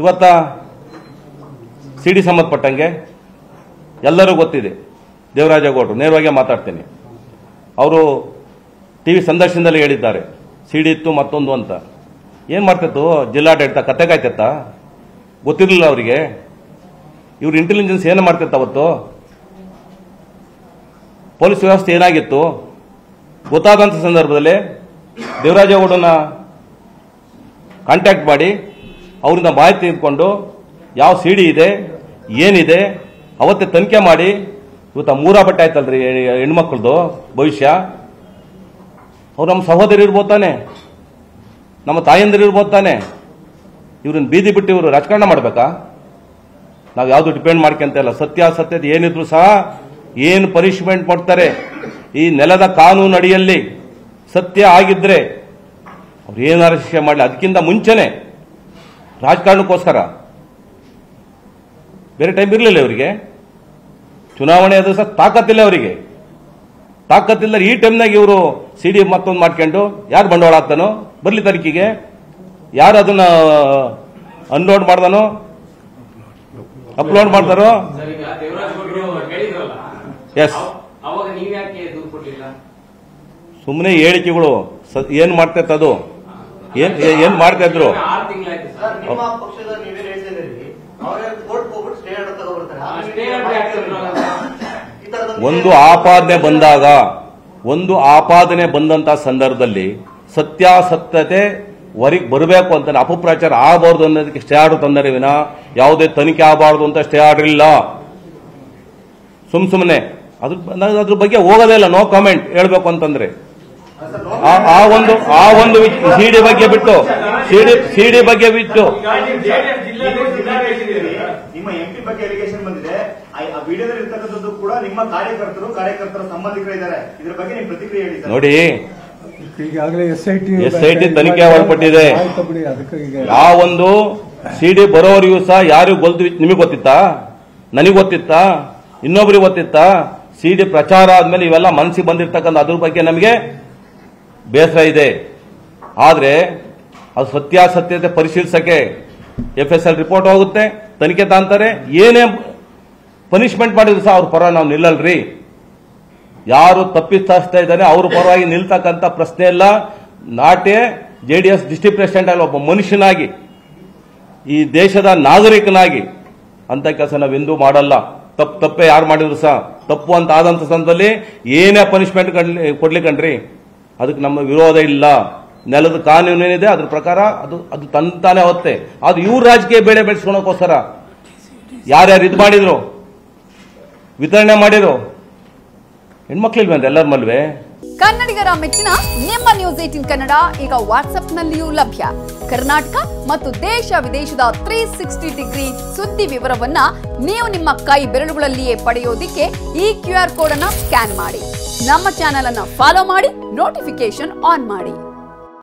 ಇವತ್ತ C D ಸಂಬಂಧಪಟ್ಟಂಗೆ ಎಲ್ಲರೂ ಗೊತ್ತಿದೆ. ದೇವರಾಜೇಗೌಡರು ನೇರವಾಗಿ ಮಾತಾಡ್ತೀನಿ. ಅವರು ಟಿ ವಿ ಸಂದರ್ಶನದಲ್ಲಿ ಹೇಳಿದ್ದಾರೆ ಸಿ ಡಿ ಇತ್ತು ಮತ್ತೊಂದು ಅಂತ. ಏನು ಮಾಡ್ತಿತ್ತು? ಜಿಲ್ಲಾಡಳಿತ ಕತೆಗಾಯ್ತಿತ್ತ ಗೊತ್ತಿರಲಿಲ್ಲ ಅವರಿಗೆ. ಇವ್ರು ಇಂಟೆಲಿಜೆನ್ಸ್ ಏನು ಮಾಡ್ತಿತ್ತು ಅವತ್ತು? ಪೊಲೀಸ್ ವ್ಯವಸ್ಥೆ ಏನಾಗಿತ್ತು? ಗೊತ್ತಾದಂಥ ಸಂದರ್ಭದಲ್ಲಿ ದೇವರಾಜೇಗೌಡನ ಕಾಂಟ್ಯಾಕ್ಟ್ ಮಾಡಿ ಅವರಿಂದ ಮಾಹಿತಿ ತೆಗೆದುಕೊಂಡು, ಯಾವ ಸಿ ಡಿ ಇದೆ? ಏನಿದೆ? ಅವತ್ತೇ ತನಿಖೆ ಮಾಡಿ. ಇವತ್ತು ಮೂರ ಬಟ್ಟೆ ಆಯ್ತಲ್ರಿ ಹೆಣ್ಮಕ್ಳದ್ದು ಭವಿಷ್ಯ. ಅವ್ರು ನಮ್ಮ ಸಹೋದರಿ ಇರ್ಬೋದು ತಾನೆ. ನಮ್ಮ ತಾಯಂದಿರು ಇರ್ಬೋದು ತಾನೆ. ಇವ್ರನ್ನ ಬೀದಿ ಬಿಟ್ಟು ಇವರು ರಾಜಕಾರಣ ಮಾಡಬೇಕಾ? ನಾವು ಯಾವುದು ಡಿಪೆಂಡ್ ಮಾಡ್ಕೊಂತ ಇಲ್ಲ. ಸತ್ಯದ ಏನಿದ್ರು ಸಹ ಏನು ಪನಿಷ್ಮೆಂಟ್ ಮಾಡ್ತಾರೆ? ಈ ನೆಲದ ಕಾನೂನು ಅಡಿಯಲ್ಲಿ ಸತ್ಯ ಆಗಿದ್ರೆ ಅವ್ರು ಏನಾರ ಶಿಕ್ಷೆ ಮಾಡಲಿ? ಅದಕ್ಕಿಂತ ಮುಂಚೆನೆ ರಾಜಕಾರಣಕ್ಕೋಸ್ಕರ. ಬೇರೆ ಟೈಮ್ ಇರಲಿಲ್ಲ ಇವರಿಗೆ. ಚುನಾವಣೆ ಅದು ಸಹ ತಾಕತ್ತಿಲ್ಲ ಅವರಿಗೆ. ತಾಕತ್ತಿಲ್ಲ ಈ ಟೈಮ್ನಾಗ ಇವರು ಸಿ ಡಿ ಮತ್ತೊಂದು ಮಾಡ್ಕೊಂಡು ಯಾರು ಬಂಡವಾಳ ಹಾಕ್ತಾನೋ ಬರಲಿ ತನಿಖೆಗೆ. ಯಾರು ಅದನ್ನ ಅನ್ಲೋಡ್ ಮಾಡ್ದಾನೋ ಅಪ್ಲೋಡ್ ಮಾಡ್ತಾರೋ. ಎಸ್ ಸುಮ್ಮನೆ ಹೇಳಿಕೆಗಳು ಏನು ಮಾಡ್ತಾ ಇತ್ತು ಅದು? ಏನು ಏನ್ ಮಾಡ್ತಾ ಇದ್ರು? ನಿಮ್ಮ ಪಕ್ಷದ ನೀವೇ ಹೇಳ್ತಿದ್ದೀರಿ. ಅವರೇ ಕೋರ್ಟ್ ಹೋಗ್ಬಿಟ್ಟು ಸ್ಟೇ ಆರ್ಡರ್ ತಗೊಬರ್ತಾರೆ ಒಂದು ಆಪಾದನೆ ಬಂದಾಗ ಒಂದು ಆಪಾದನೆ ಬಂದಂತ ಸಂದರ್ಭದಲ್ಲಿ ಸತ್ಯಾಸತ್ಯತೆ ಹೊರಗೆ ಬರಬೇಕು ಅಂತ ಅಪಪ್ರಚಾರ ಆಗಬಾರದು ಅನ್ನೋದಕ್ಕೆ ಸ್ಟೇ ಆರ್ಡರ್ ತಂದರೆ ವಿನ ಯಾವುದೇ ತನಿಖೆ ಆಗಬಾರದು ಅಂತ ಸ್ಟೇ ಆರ್ಡರ್ ಇಲ್ಲ. ಸುಮ್ ಸುಮ್ಮನೆ ಅದ್ರ ಅದ್ರ ಬಗ್ಗೆ ಹೋಗೋದೇ ಇಲ್ಲ. ನೋ ಕಾಮೆಂಟ್ ಹೇಳ್ಬೇಕು ಅಂತಂದ್ರೆ. ಆ ಆ ಒಂದು ಆ ಒಂದು ಸಿಡಿ ಬಗ್ಗೆ ಬಿಟ್ಟು ಸಿಡಿ ಸಿಡಿ ಬಗ್ಗೆ ಬಿಟ್ಟು. ನಿಮ್ಮ ಎಂಪಿ ಬಗ್ಗೆ ಎಲಿಗೇಷನ್ ಬಂದಿದೆ. ಆ- ಆ ವಿಡಿಯೋದಲ್ಲಿ ಇರ್ತಕ್ಕಂಥದ್ದು ಕೂಡ ನಿಮ್ಮ ಕಾರ್ಯಕರ್ತರು ಕಾರ್ಯಕರ್ತರ ಸಂಬಂಧಿಕರು ಇದ್ದಾರೆ. ಇದ್ರ ಬಗ್ಗೆ ನಿಮ್ ಪ್ರತಿಕ್ರಿಯೆ ಹೇಳಿ ಸರ್. ನೋಡಿ ಈಗಾಗಲೇ ಎಸ್ ಐ ಟಿ ತನಿಖೆ ಒಳಪಟ್ಟಿದೆ. ಆ ಒಂದು ಸಿಡಿ ಬರೋವರೆಗೂ ಸಹ ಯಾರಿಗೂ ಗೊಲ್ದು ನಿಮಗೆ ಗೊತ್ತಿತ್ತಾ? ನನಗೆ ಗೊತ್ತಿತ್ತಾ? ಇನ್ನೊಬ್ರಿಗೆ ಗೊತ್ತಿತ್ತಾ? ಸಿಡಿ ಪ್ರಚಾರ ಆದ್ಮೇಲೆ ಇವೆಲ್ಲ ಮನಸ್ಸಿಗೆ ಬಂದಿರ್ತಕ್ಕಂಥ ಅದ್ರ ಬಗ್ಗೆ ನಮಗೆ ಬೇಸರ ಇದೆ. ಆದರೆ ಅದು ಸತ್ಯಾಸತ್ಯತೆ ಪರಿಶೀಲಿಸಕ್ಕೆ ಎಫ್ ಎಸ್ ಎಲ್ ರಿಪೋರ್ಟ್ ಹೋಗುತ್ತೆ, ತನಿಖೆ ತಾಂತಾರೆ, ಏನೇ ಪನಿಷ್ಮೆಂಟ್ ಮಾಡಿದ್ರು ಸಹ ಅವ್ರ ಪರ ನಾವು ನಿಲ್ಲಲ್ರಿ. ಯಾರು ತಪ್ಪಿಸ್ತಾ ಇದ್ದಾನೆ, ಅವ್ರ ಪರವಾಗಿ ನಿಲ್ತಕ್ಕಂಥ ಪ್ರಶ್ನೆ ಇಲ್ಲ. ನಾಟೆ J D S district president ಅಲ್ಲಿ, ಒಬ್ಬ ಮನುಷ್ಯನಾಗಿ, ಈ ದೇಶದ ನಾಗರಿಕನಾಗಿ ಅಂತ ಕೆಲಸ ನಾವೆಂದೂ ಮಾಡಲ್ಲ. ತಪ್ಪು, ತಪ್ಪೇ ಯಾರು ಮಾಡಿದ್ರು ಸಹ, ತಪ್ಪು ಅಂತ ಆದಂಥ ಸಂದರ್ಭದಲ್ಲಿ ಏನೇ ಪನಿಷ್ಮೆಂಟ್ ಕೊಡ್ಲಿಕ್ಕಂಡ್ರಿ ಅದಕ್ಕೆ ನಮ್ಮ ವಿರೋಧ ಇಲ್ಲ. ನೆಲದ ಕಾನೂನು ಏನಿದೆ, ಅದ್ರ ಪ್ರಕಾರ ಅದು ಅದು ತಂತಾನೆ ಹೊತ್ತೆ ಅದು ಇವ್ರ ರಾಜಕೀಯ ಬೇಳೆ ಬೆಳೆಸ್ಕೊಳಕೋಸ್ಕರ. ಯಾರ್ಯಾರು ಇದು ಮಾಡಿದ್ರು? ವಿತರಣೆ ಮಾಡಿದ್ರು? ಹೆಣ್ಮಕ್ಳಿಲ್ವೇನ್ರಿ ಎಲ್ಲರ ಮಲ್ವೆ? ಕನ್ನಡಿಗರ ಮೆಚ್ಚಿನ ನಿಮ್ಮ ನ್ಯೂಸ್ ಏಟಿನ್ ಕನ್ನಡ ಈಗ ವಾಟ್ಸ್ಆಪ್ನಲ್ಲಿಯೂ ಲಭ್ಯ. ಕರ್ನಾಟಕ ಮತ್ತು ದೇಶ ವಿದೇಶದ ತ್ರೀ ಸಿಕ್ಸ್ಟಿ ಡಿಗ್ರಿ ಸುದ್ದಿ ವಿವರವನ್ನ ನೀವು ನಿಮ್ಮ ಕೈ ಬೆರಳುಗಳಲ್ಲಿಯೇ ಪಡೆಯೋದಿಕ್ಕೆ ಈ ಕ್ಯೂ ಆರ್ ಕೋಡ್ ಅನ್ನ ಸ್ಕ್ಯಾನ್ ಮಾಡಿ. ನಮ್ಮ ಚಾನೆಲ್ ಅನ್ನ ಫಾಲೋ ಮಾಡಿ ನೋಟಿಫಿಕೇಶನ್ ಆನ್ ಮಾಡಿ.